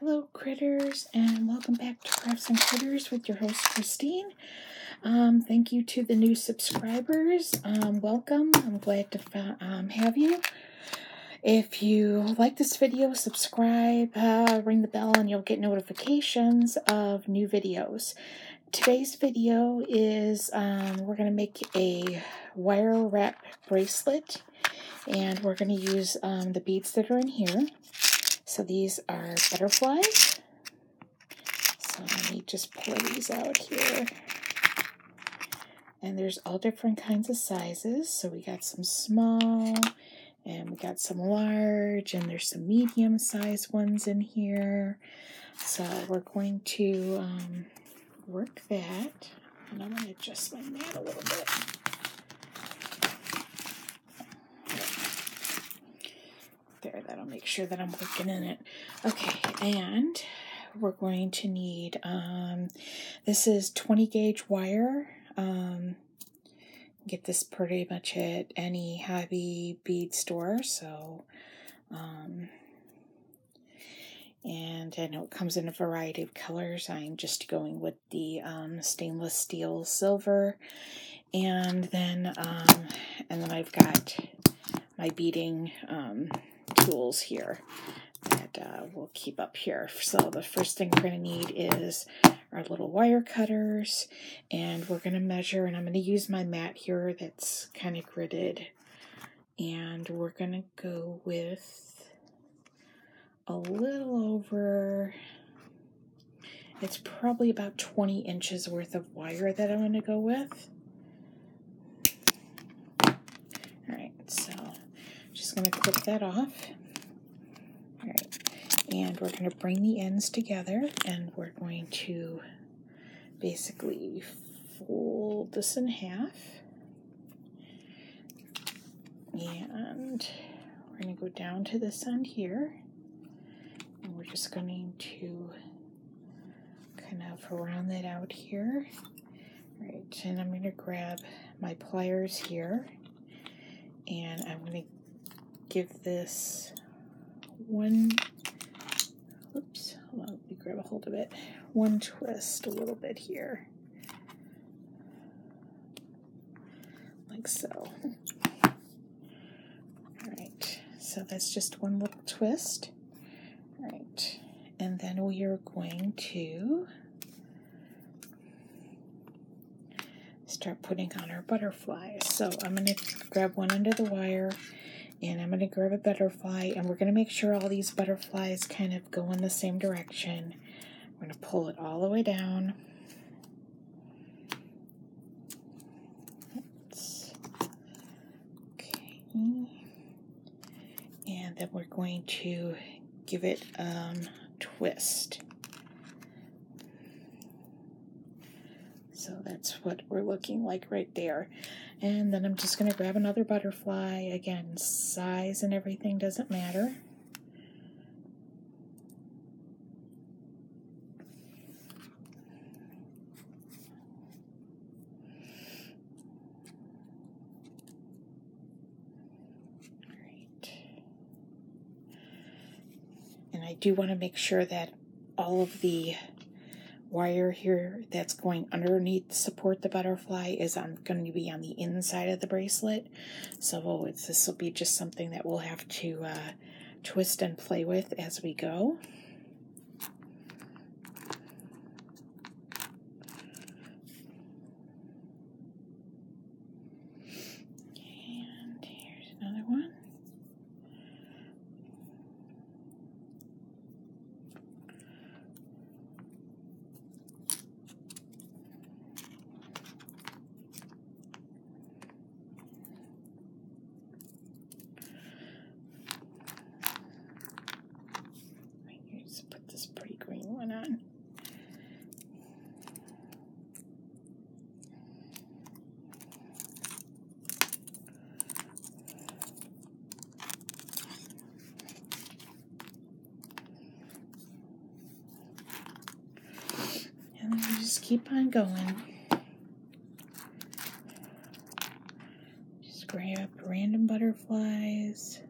Hello, critters, and welcome back to Crafts and Critters with your host, Christine. Um, thank you to the new subscribers. Um, welcome. I'm glad to um, have you. If you like this video, subscribe, uh, ring the bell, and you'll get notifications of new videos. Today's video is um, we're going to make a wire wrap bracelet, and we're going to use um, the beads that are in here. So these are butterflies. So let me just pull these out here. And there's all different kinds of sizes. So we got some small, and we got some large, and there's some medium sized ones in here. So we're going to um, work that. And I'm going to adjust my mat a little bit. there. That'll make sure that I'm working in it. Okay, and we're going to need, um, this is 20 gauge wire. Um, get this pretty much at any hobby bead store. So, um, and I know it comes in a variety of colors. I'm just going with the um, stainless steel silver. And then, um, and then I've got my beading um, tools here that uh, we'll keep up here. So the first thing we're going to need is our little wire cutters and we're going to measure and I'm going to use my mat here that's kind of gridded and we're going to go with a little over it's probably about 20 inches worth of wire that I'm going to go with. Alright, so just going to clip that off. Alright, and we're going to bring the ends together and we're going to basically fold this in half. And we're going to go down to this end here. And we're just going to kind of round that out here. All right, and I'm going to grab my pliers here and I'm going to give this one, oops, hold on, let me grab a hold of it, one twist a little bit here, like so. Alright, so that's just one little twist. Alright, and then we are going to start putting on our butterflies. So I'm going to grab one under the wire and I'm going to grab a butterfly and we're going to make sure all these butterflies kind of go in the same direction. We're going to pull it all the way down. Okay. And then we're going to give it um, twist. So that's what we're looking like right there. And then I'm just going to grab another butterfly. Again, size and everything doesn't matter. And I do want to make sure that all of the wire here that's going underneath to support the butterfly is on going to be on the inside of the bracelet. So it's, this will be just something that we'll have to uh, twist and play with as we go. Keep on going. Just grab random butterflies.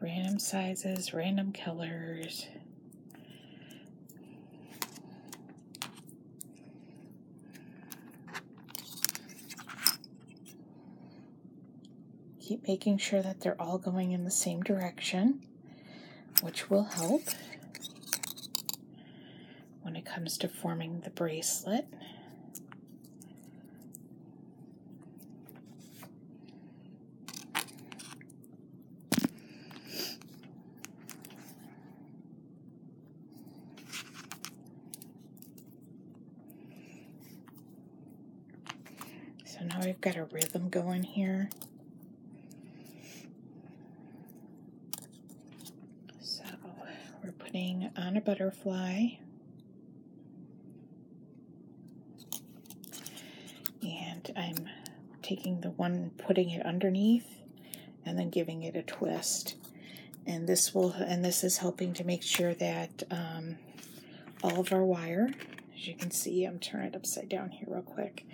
random sizes, random colors. Keep making sure that they're all going in the same direction, which will help it comes to forming the bracelet. So now we've got a rhythm going here. So we're putting on a butterfly. And I'm taking the one, putting it underneath, and then giving it a twist. And this will, and this is helping to make sure that um, all of our wire, as you can see, I'm turning it upside down here real quick.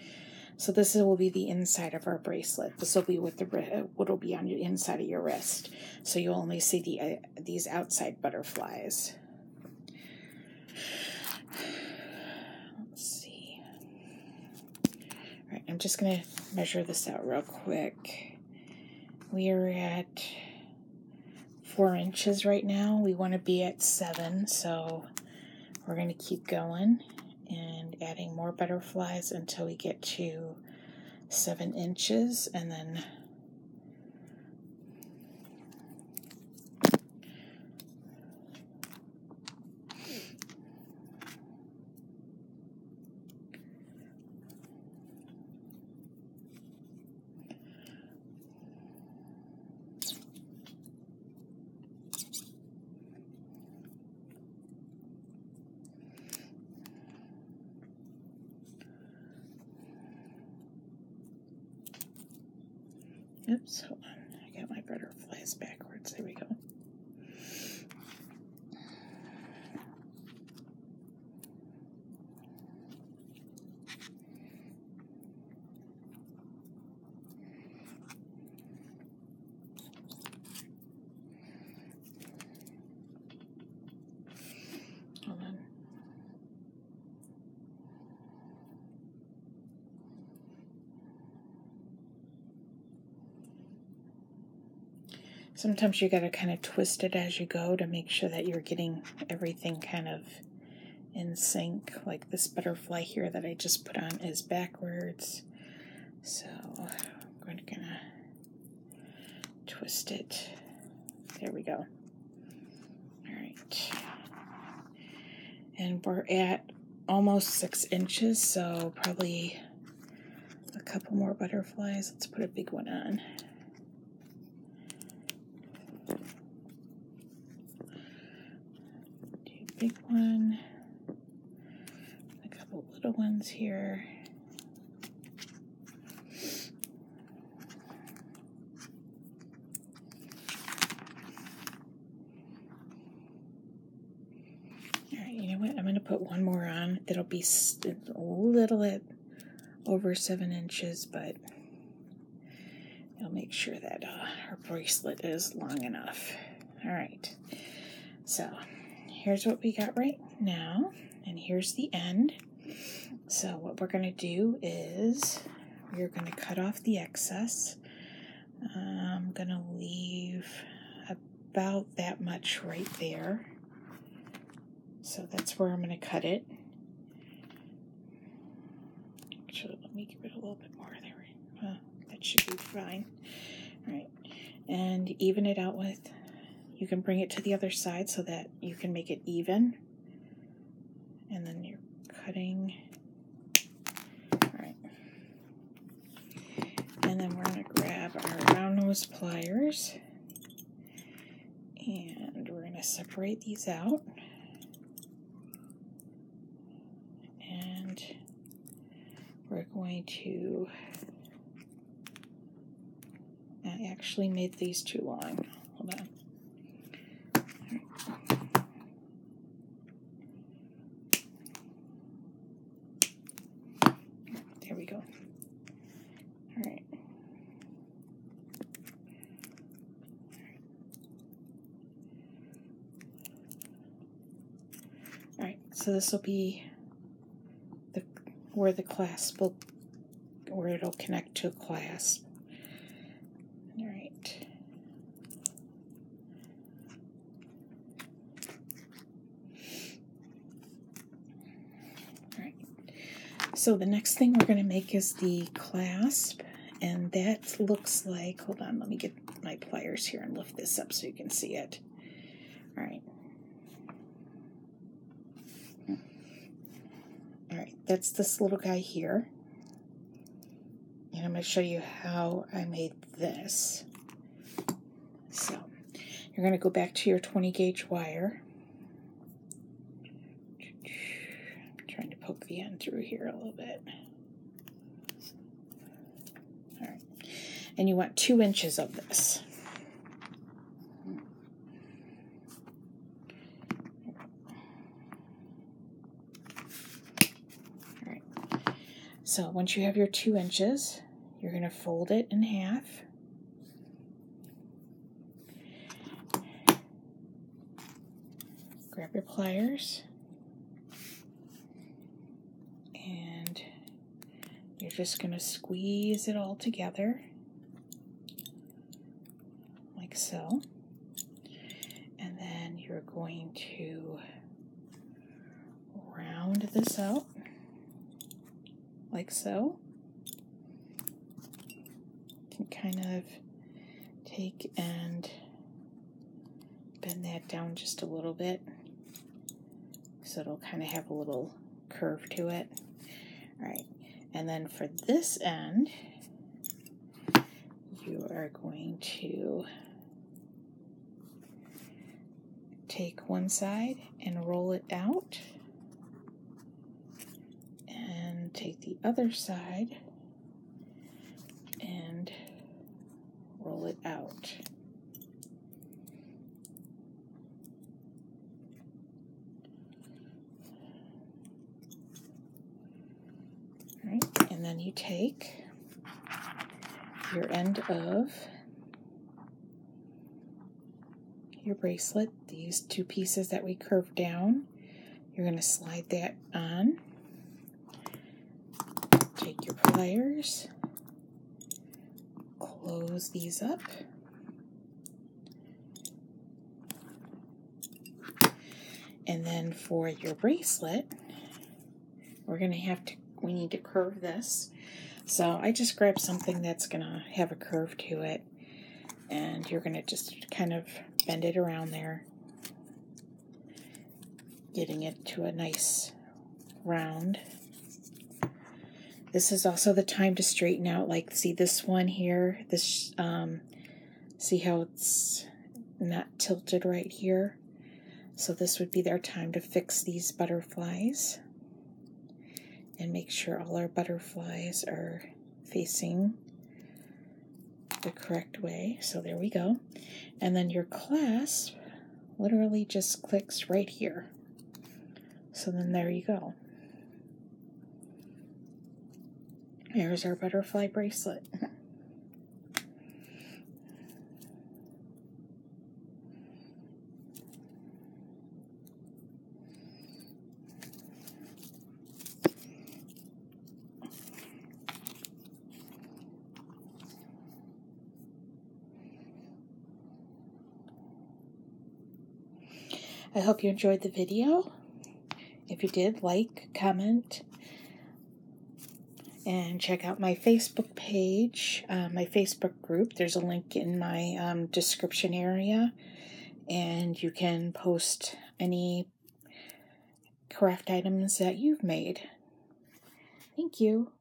So this will be the inside of our bracelet. This will be what the what will be on your inside of your wrist. So you'll only see the uh, these outside butterflies. Let's see. All right, I'm just gonna measure this out real quick. We are at four inches right now. We want to be at seven, so we're gonna keep going and adding more butterflies until we get to seven inches and then Oops, hold on. I got my butterflies backwards. There we go. Hold on. Sometimes you got to kind of twist it as you go to make sure that you're getting everything kind of in sync. Like this butterfly here that I just put on is backwards. So I'm of twist it. There we go. All right. And we're at almost six inches, so probably a couple more butterflies. Let's put a big one on. Big one, a couple little ones here. All right, you know what? I'm going to put one more on. It'll be a little bit over seven inches, but I'll make sure that uh, our bracelet is long enough. All right, so here's what we got right now, and here's the end. So what we're going to do is we're going to cut off the excess. I'm going to leave about that much right there. So that's where I'm going to cut it. Actually, let me give it a little bit more there. That should be fine. All right. And even it out with you can bring it to the other side so that you can make it even. And then you're cutting. All right. And then we're going to grab our round nose pliers. And we're going to separate these out. And we're going to I actually made these too long. Hold on. There we go. All right. Alright, so this will be the where the clasp will where it'll connect to a clasp. Alright. Alright. So the next thing we're going to make is the clasp and that looks like hold on let me get my pliers here and lift this up so you can see it all right all right that's this little guy here and I'm going to show you how I made this so you're going to go back to your 20 gauge wire I'm trying to poke the end through here a little bit All right. and you want two inches of this. All right. So once you have your two inches, you're going to fold it in half. Grab your pliers. And you're just going to squeeze it all together Like so. And then you're going to round this out like so. You can kind of take and bend that down just a little bit so it'll kind of have a little curve to it. All right, and then for this end, you are going to take one side and roll it out and take the other side and roll it out. And then you take your end of your bracelet, these two pieces that we curved down, you're going to slide that on. Close these up. And then for your bracelet, we're going to have to, we need to curve this. So I just grabbed something that's going to have a curve to it. And you're going to just kind of bend it around there, getting it to a nice round. This is also the time to straighten out, like, see this one here? This, um, see how it's not tilted right here? So this would be their time to fix these butterflies and make sure all our butterflies are facing the correct way. So there we go. And then your clasp literally just clicks right here. So then there you go. Here's our butterfly bracelet. I hope you enjoyed the video. If you did, like, comment, and check out my Facebook page, uh, my Facebook group. There's a link in my um, description area, and you can post any craft items that you've made. Thank you.